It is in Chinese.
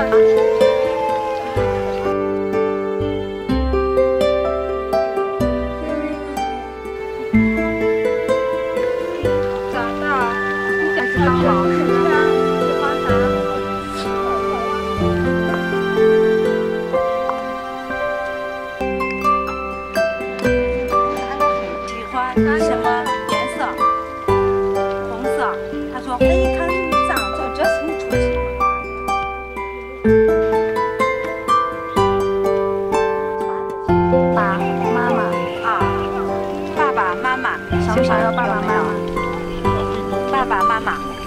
Aku. 老师穿喜欢哪？喜欢哪？喜欢什么？颜色？红色。他说：哎，你看，咋了？这是你出？爸爸妈妈啊，爸爸妈妈，想不想要爸爸妈妈？爸爸妈妈。